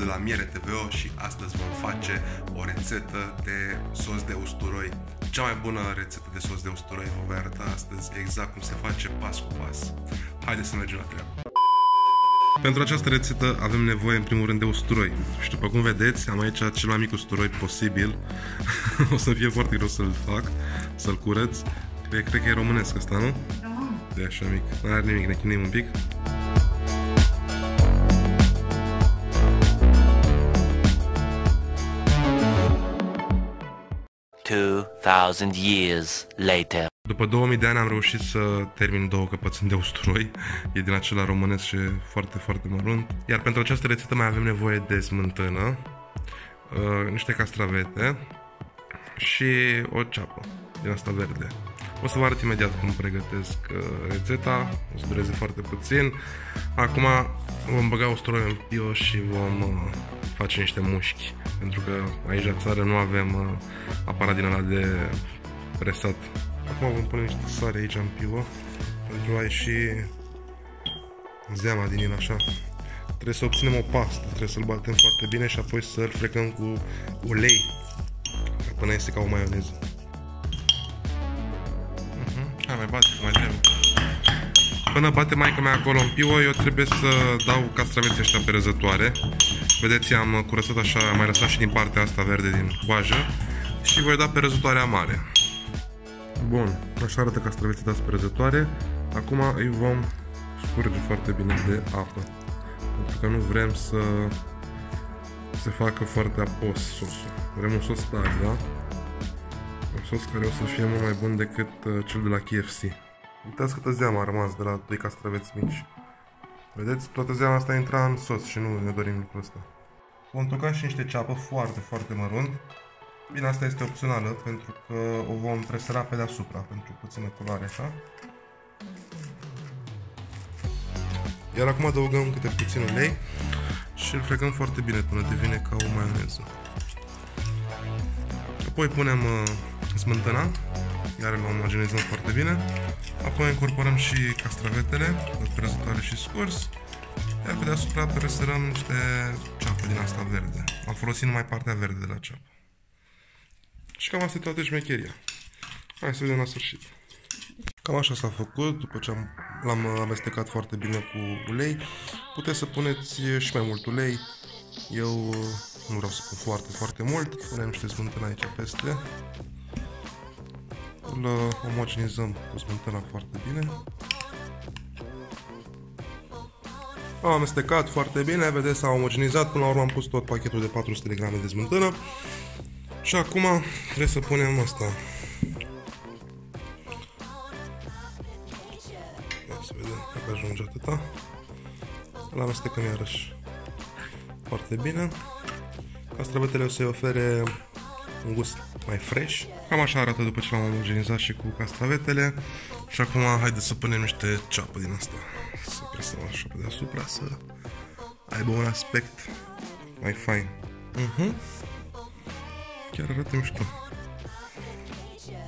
de la Miere TVO și astăzi vom face o rețetă de sos de usturoi. Cea mai bună rețetă de sos de usturoi vă voi arăta astăzi exact cum se face pas cu pas. Haideți să mergem la treabă. Pentru această rețetă avem nevoie în primul rând de usturoi. Și după cum vedeți, am aici cel mai mic usturoi posibil. o să fie foarte greu să-l fac, să-l curăț. Cred, cred că e românesc ăsta, nu? Da. De așa mic. Nu are nimic, ne chinim un pic. 2000 years later. După 2000 de ani am reușit să termin două căpățâni de usturoi. E din acela românesc și foarte, foarte mărunt. Iar pentru această rețetă mai avem nevoie de smântână, uh, niște castravete și o ceapă din asta verde. O să vă arăt imediat cum pregătesc uh, rețeta, o să dureze foarte puțin. Acum vom băga usturoi în pio și vom uh, face niște mușchi, pentru că aici la țară nu avem uh, aparat din ăla de presat. Acum vom pune niște sare aici în pio, pentru a ieși zeama din el așa. Trebuie să obținem o pastă, trebuie să-l batem foarte bine și apoi să-l frecăm cu ulei, până este ca o maioneză. Hai mai bate, mai trebuie. Până bate maica mea acolo în piuă, eu trebuie să dau castraveții ăștia pe răzătoare. Vedeți, am curățat așa, am mai lăsat și din partea asta verde din coajă și voi da pe răzătoarea mare. Bun, așa arată castraveții dați pe răzătoare. Acum îi vom scurge foarte bine de apă. Pentru că nu vrem să se facă foarte apos sosul. Vrem un sos tare, da? Un sos care o să fie mult mai bun decât uh, cel de la KFC. Uitați câtă zeamă a rămas de la doi castraveți mici. Vedeți? Toată zeama asta intra în sos și nu ne dorim lucrul ăsta. Vom toca și niște ceapă foarte, foarte mărunt. Bine, asta este opțională pentru că o vom presăra pe deasupra pentru puțină culoare, așa. Iar acum adăugăm câte puțin ulei și îl frecăm foarte bine până devine ca o maioneză. Apoi punem uh, smântâna, iar îl omogenizăm foarte bine. Apoi incorporăm și castravetele, crezătoare și scurs. Iar pe deasupra presărăm niște ceapă din asta verde. Am folosit numai partea verde de la ceapă. Și cam asta e toată șmecheria. Hai să vedem la sfârșit. Cam așa s-a făcut, după ce am, l-am amestecat foarte bine cu ulei. Puteți să puneți și mai mult ulei. Eu nu vreau să pun foarte, foarte mult. Punem niște smântână aici peste îl uh, omogenizăm cu smântâna foarte bine. Am amestecat foarte bine, vedeți s-a omogenizat, până la urmă am pus tot pachetul de 400 de grame de smântână. Și acum trebuie să punem asta. Ia să vedem dacă ajunge atâta. Îl amestecăm iarăși foarte bine. Castravetele o să-i ofere un gust mai fresh. Cam așa arată după ce l-am omogenizat și cu castravetele. Și acum haideți să punem niște ceapă din asta. Să presăm așa pe deasupra să aibă un aspect mai fain. Uh-huh. Chiar arată mișto.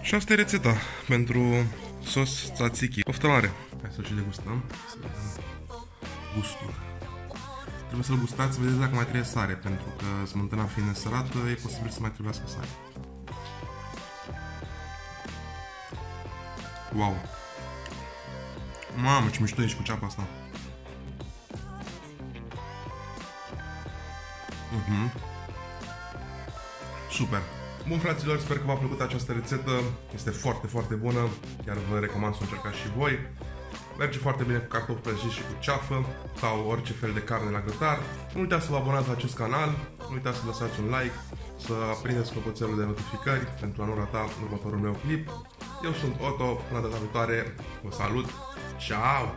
Și asta e rețeta pentru sos tzatziki. Poftă mare! Hai să și degustăm. Să vedem gustul. Trebuie să-l gustați, să vedeți dacă mai trebuie sare, pentru că smântâna fiind nesărată, e posibil să mai trebuiască sare. Wow! Mamă, ce mișto ești cu ceapa asta! Uh mhm. -huh. Super! Bun, fraților, sper că v-a plăcut această rețetă. Este foarte, foarte bună. Chiar vă recomand să o încercați și voi. Merge foarte bine cu cartofi prăjiți și cu ceafă sau orice fel de carne la grătar. Nu uitați să vă abonați la acest canal, nu uitați să lăsați un like, să aprindeți clopoțelul de notificări pentru a nu rata următorul meu clip. Eu sunt Otto, până data viitoare, vă salut, ciao!